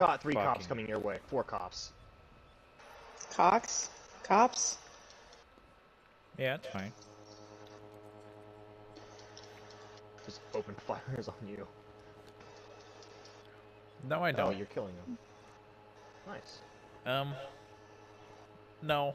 Got three cops coming your way. Four cops. Cox? Cops? Yeah, it's fine. Just open fires on you. No, I oh, don't. Oh, you're killing them. Nice. Um. No.